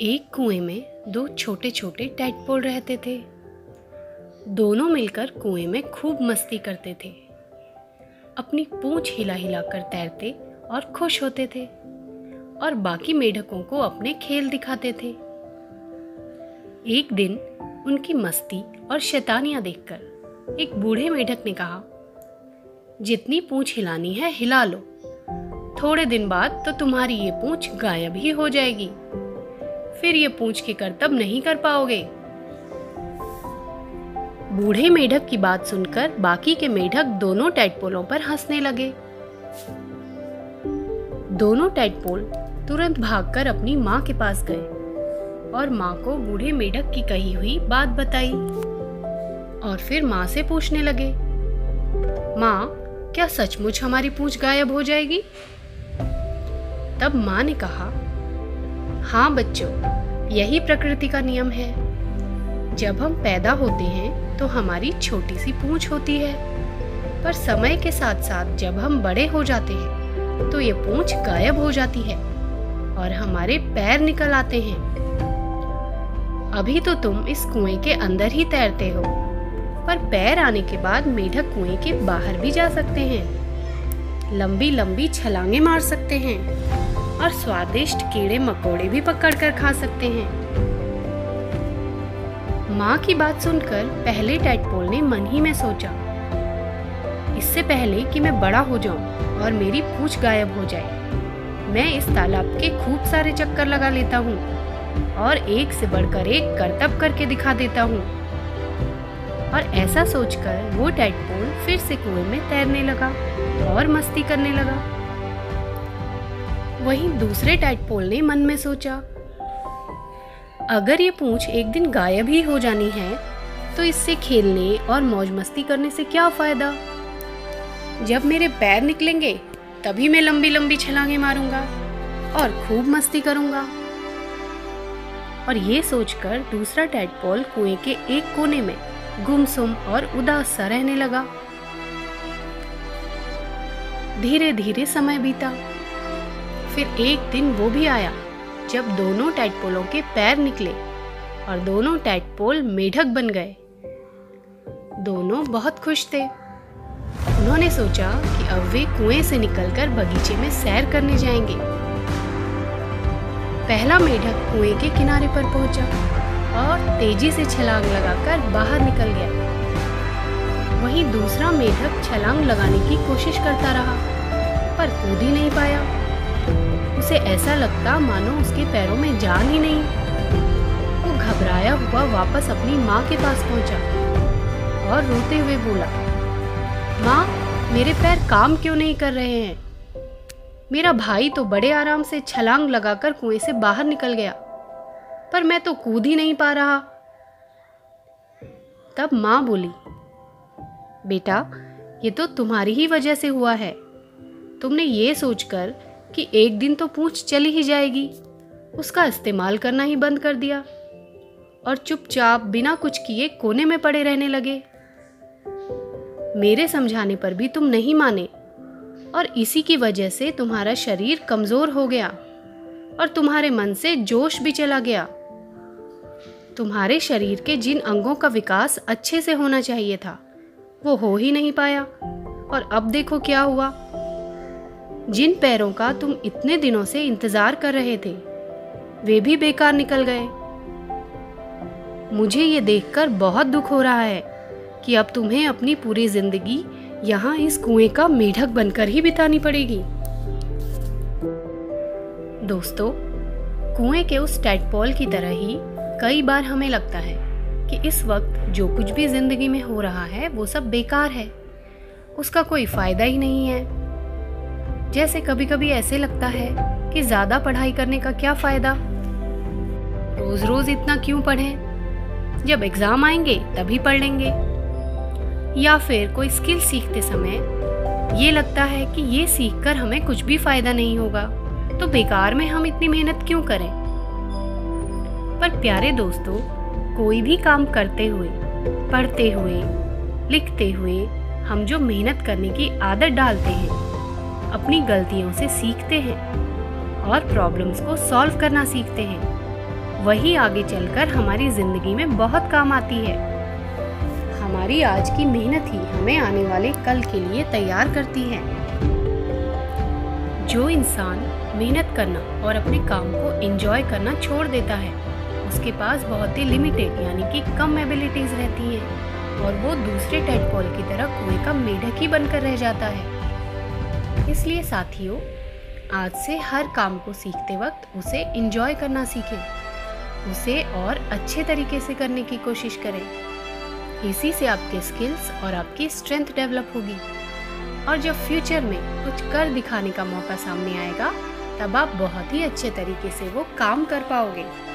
एक कुएँ में दो छोटे छोटे टैटपोल रहते थे। दोनों मिलकर कुएँ में खूब मस्ती करते थे। अपनी पूंछ हिला हिला कर तैरते और खुश होते थे और बाकी मेढकों को अपने खेल दिखाते थे। एक दिन उनकी मस्ती और शैतानियाँ देखकर एक बूढ़े मेढक ने कहा, जितनी पूंछ हिलानी है, हिला लो। थोड़े दिन बाद तो तुम्हारी ये पूंछ गायब ही हो जाएगी। फिर ये पूछ के करतब नहीं कर पाओगे। बूढ़े मेढक की बात सुनकर बाकी के मेढक दोनों टैटपोलों पर हंसने लगे। दोनों टैटपोल तुरंत भागकर अपनी माँ के पास गए और माँ को बूढ़े मेढक की कही हुई बात बताई और फिर माँ से पूछने लगे, माँ, क्या सचमुच हमारी पूछ गायब हो जाएगी? तब माँ ने कहा हाँ बच्चों, यही प्रकृति का नियम है। जब हम पैदा होते हैं तो हमारी छोटी सी पूंछ होती है। पर समय के साथ साथ जब हम बड़े हो जाते हैं तो ये पूंछ गायब हो जाती है और हमारे पैर निकल आते हैं। अभी तो तुम इस कुएँ के अंदर ही तैरते हो, पर पैर आने के बाद मेढक कुएँ के बाहर भी जा सकते हैं। लंबी लंबी छलांगे मार सकते हैं। और स्वादिष्ट कीड़े मकोड़े भी पकड़ कर खा सकते हैं। माँ की बात सुनकर पहले टैटपोल ने मन ही में सोचा, इससे पहले कि मैं बड़ा हो जाऊँ और मेरी पूछ गायब हो जाए, मैं इस तालाब के खूब सारे चक्कर लगा लेता हूँ और एक से बढ़कर एक करतब करके दिखा देता हूँ। और ऐसा सोचकर वो टैटपोल फिर से कुएँ में तैरने लगा और मस्ती करने लगा। वहीं दूसरे टैटपोल ने मन में सोचा, अगर ये पूंछ एक दिन गायब ही हो जानी है तो इससे खेलने और मौज मस्ती करने से क्या फ़ायदा? जब मेरे पैर निकलेंगे, तभी मैं लंबी लंबी छलांगे मारूँगा और खूब मस्ती करूँगा। और ये सोचकर दूसरा टैटपोल कुएँ के एक कोने में गुमसुम और उदास सा रहने लगा। धीरे धीरे समय बीता। फिर एक दिन वो भी आया, जब दोनों टैटपोलों के पैर निकले और दोनों टैटपोल मेढक बन गए। दोनों बहुत खुश थे। उन्होंने सोचा कि अब वे कुएँ से निकलकर बगीचे में सैर करने जाएँगे। पहला मेढक कुएँ के किनारे पर पहुँचा और तेज़ी से छलांग लगाकर बाहर निकल गया। वहीं दूसरा मेढक छलांग लगाने की कोशिश करता रहा, पर कूद ही नहीं पाया। उसे ऐसा लगता मानो उसके पैरों में जान ही नहीं। वो घबराया हुआ वापस अपनी माँ के पास पहुँचा और रोते हुए बोला, माँ, मेरे पैर काम क्यों नहीं कर रहे हैं? मेरा भाई तो बड़े आराम से छलांग लगाकर कुएँ से बाहर निकल गया, पर मैं तो कूद ही नहीं पा रहा। तब माँ बोली, बेटा, ये तो तुम्हारी ही वजह से हुआ है। तुमने ये सोचकर कि एक दिन तो पूछ चली ही जाएगी। उसका इस्तेमाल करना ही बंद कर दिया। और चुपचाप बिना कुछ किए कोने में पड़े रहने लगे। मेरे समझाने पर भी तुम नहीं माने। और इसी की वजह से तुम्हारा शरीर कमज़ोर हो गया। और तुम्हारे मन से जोश भी चला गया। तुम्हारे शरीर के जिन अंगों का विकास अच्छे से होना चाहिए था, वो हो ही नहीं पाया। और अब देखो क्या हुआ। जिन पैरों का तुम इतने दिनों से इंतज़ार कर रहे थे, वे भी बेकार निकल गए। मुझे ये देखकर बहुत दुख हो रहा है कि अब तुम्हें अपनी पूरी ज़िंदगी यहाँ इस कुएँ का मेढक बनकर ही बितानी पड़ेगी। दोस्तों, कुएँ के उस टैटपॉल की तरह ही कई बार हमें लगता है कि इस वक्त जो कुछ भी ज़िंदगी में हो रहा है, वो सब बेकार है। उसका कोई फ़ायदा ही नहीं है। जैसे कभी कभी ऐसे लगता है कि ज़्यादा पढ़ाई करने का क्या फ़ायदा? रोज रोज इतना क्यों पढ़ें? जब एग्ज़ाम आएँगे, तभी पढ़ लेंगे। या फिर कोई स्किल सीखते समय ये लगता है कि ये सीखकर हमें कुछ भी फ़ायदा नहीं होगा तो बेकार में हम इतनी मेहनत क्यों करें? पर प्यारे दोस्तों, कोई भी काम करते हुए, पढ़ते हुए, लिखते हुए हम जो मेहनत करने की आदत डालते हैं अपनी गलतियों से सीखते हैं और प्रॉब्लम्स को सॉल्व करना सीखते हैं। वही आगे चलकर हमारी ज़िंदगी में बहुत काम आती है। हमारी आज की मेहनत ही हमें आने वाले कल के लिए तैयार करती है। जो इंसान मेहनत करना और अपने काम को एंजॉय करना छोड़ देता है, उसके पास बहुत ही लिमिटेड यानी कि कम एबिलिटीज रहती हैं और वो दूसरे टेडपॉल की तरह कुएँ का मेढक ही बनकर रह जाता है। इसलिए साथियों, आज से हर काम को सीखते वक्त उसे इंजॉय करना सीखें। उसे और अच्छे तरीके से करने की कोशिश करें। इसी से आपके स्किल्स और आपकी स्ट्रेंथ डेवलप होगी। और जब फ्यूचर में कुछ कर दिखाने का मौका सामने आएगा, तब आप बहुत ही अच्छे तरीके से वो काम कर पाओगे।